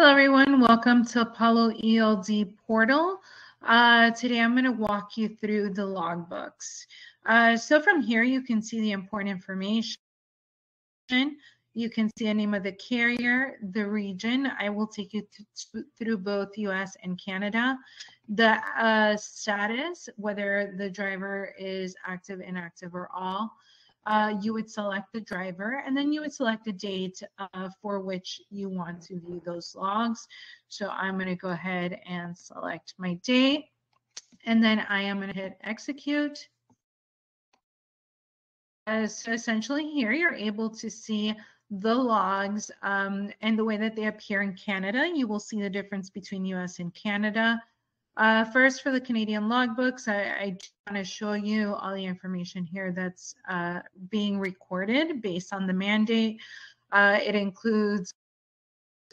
Hello, everyone. Welcome to Apollo ELD portal. Uh, today, I'm going to walk you through the logbooks. Uh, so from here, you can see the important information. You can see the name of the carrier, the region. I will take you th through both US and Canada. The uh, status, whether the driver is active, inactive, or all uh, you would select the driver and then you would select a date uh, for which you want to view those logs. So I'm going to go ahead and select my date and then I am going to hit execute. Uh, so essentially here you're able to see the logs um, and the way that they appear in Canada. You will see the difference between US and Canada. Uh, first, for the Canadian logbooks, I, I want to show you all the information here that's uh, being recorded based on the mandate. Uh, it includes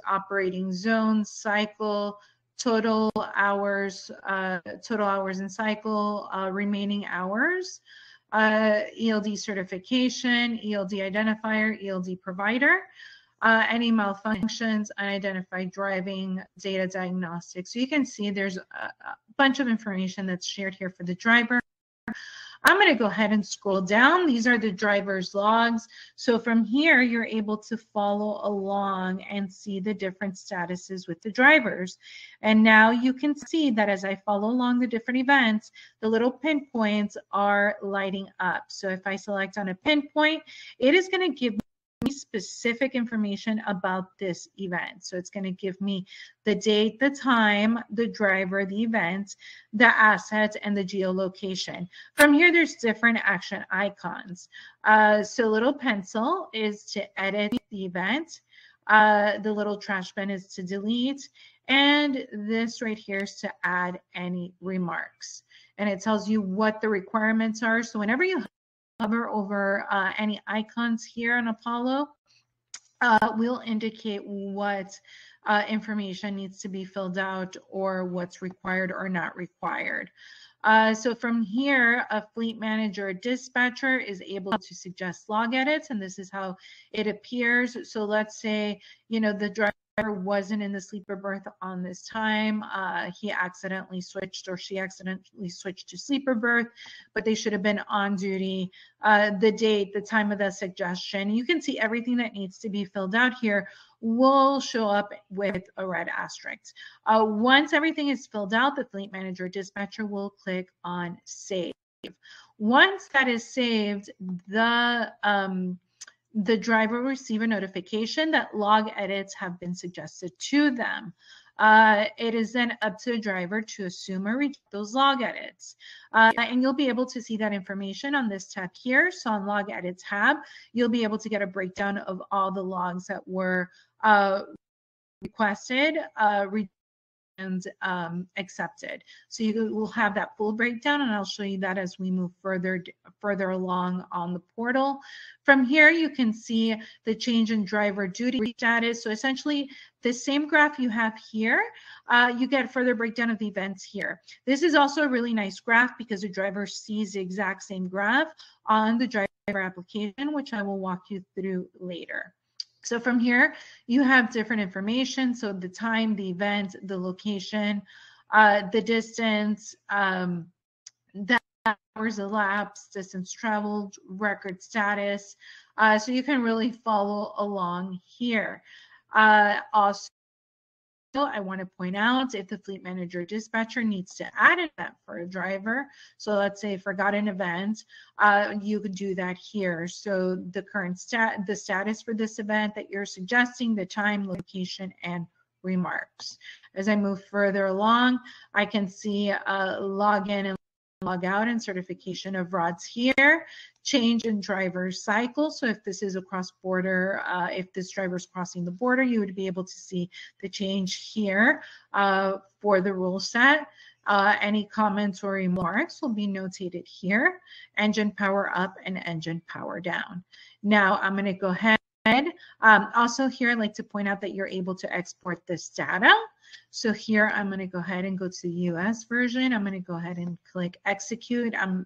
operating zone, cycle, total hours, uh, total hours in cycle, uh, remaining hours, uh, ELD certification, ELD identifier, ELD provider uh, any malfunctions, unidentified driving, data diagnostics. So you can see there's a, a bunch of information that's shared here for the driver. I'm going to go ahead and scroll down. These are the driver's logs. So from here, you're able to follow along and see the different statuses with the drivers. And now you can see that as I follow along the different events, the little pinpoints are lighting up. So if I select on a pinpoint, it is going to give specific information about this event. So it's going to give me the date, the time, the driver, the event, the assets, and the geolocation. From here, there's different action icons. Uh, so little pencil is to edit the event. Uh, the little trash bin is to delete. And this right here is to add any remarks. And it tells you what the requirements are. So whenever you hover over uh, any icons here on Apollo, uh, will indicate what uh, information needs to be filled out or what's required or not required. Uh, so from here, a fleet manager dispatcher is able to suggest log edits, and this is how it appears. So let's say, you know, the driver wasn't in the sleeper berth on this time. Uh, he accidentally switched or she accidentally switched to sleeper berth, but they should have been on duty. Uh, the date, the time of the suggestion. You can see everything that needs to be filled out here will show up with a red asterisk. Uh, once everything is filled out, the fleet manager dispatcher will click on save. Once that is saved, the um, the driver will receive a notification that log edits have been suggested to them. Uh, it is then up to the driver to assume or reject those log edits. Uh, and you'll be able to see that information on this tab here. So on log edit tab, you'll be able to get a breakdown of all the logs that were uh, requested, uh, and um, accepted. So you will have that full breakdown and I'll show you that as we move further further along on the portal. From here, you can see the change in driver duty status. So essentially the same graph you have here, uh, you get further breakdown of the events here. This is also a really nice graph because the driver sees the exact same graph on the driver application, which I will walk you through later. So from here, you have different information. So the time, the event, the location, uh, the distance, um, the hours elapsed, distance traveled, record status. Uh, so you can really follow along here. Uh, also, I want to point out if the fleet manager dispatcher needs to add an event for a driver. So let's say forgot an event, uh, you could do that here. So the current stat, the status for this event that you're suggesting, the time, location, and remarks. As I move further along, I can see uh, login and log out and certification of rods here, change in driver cycle. So if this is a cross border, uh, if this driver is crossing the border, you would be able to see the change here uh, for the rule set. Uh, any comments or remarks will be notated here. Engine power up and engine power down. Now I'm going to go ahead. Um, also here, I'd like to point out that you're able to export this data. So here I'm going to go ahead and go to the US version. I'm going to go ahead and click execute. I'm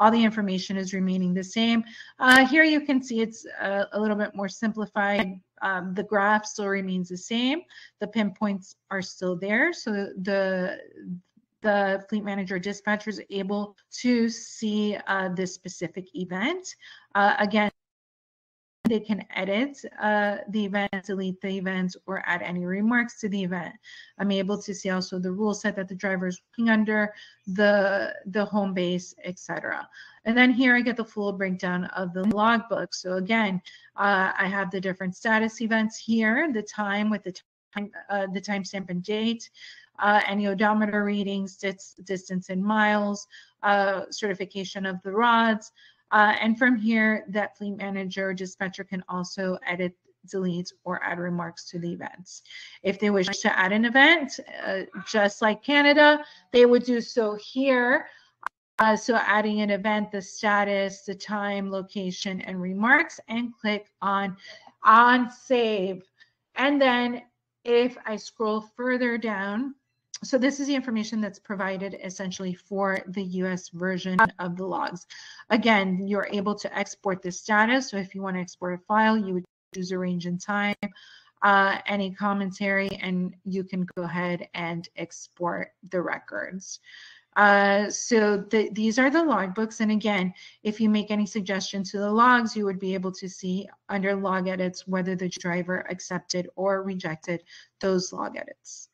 all the information is remaining the same. Uh, here you can see it's a, a little bit more simplified. Um, the graph still remains the same. The pinpoints are still there. So the the fleet manager dispatcher is able to see uh, this specific event. Uh, again, they can edit uh, the event, delete the event, or add any remarks to the event. I'm able to see also the rule set that the driver is working under, the, the home base, etc. And then here I get the full breakdown of the logbook. So again, uh, I have the different status events here, the time with the time, uh, the timestamp and date, uh, any odometer readings, dis distance in miles, uh, certification of the rods, uh, and from here, that fleet manager dispatcher can also edit, delete, or add remarks to the events. If they wish to add an event, uh, just like Canada, they would do so here. Uh, so adding an event, the status, the time, location, and remarks, and click on on save. And then if I scroll further down, so this is the information that's provided essentially for the US version of the logs. Again, you're able to export this data. So if you want to export a file, you would choose a range and time, uh, any commentary, and you can go ahead and export the records. Uh, so the, these are the logbooks. And again, if you make any suggestions to the logs, you would be able to see under log edits whether the driver accepted or rejected those log edits.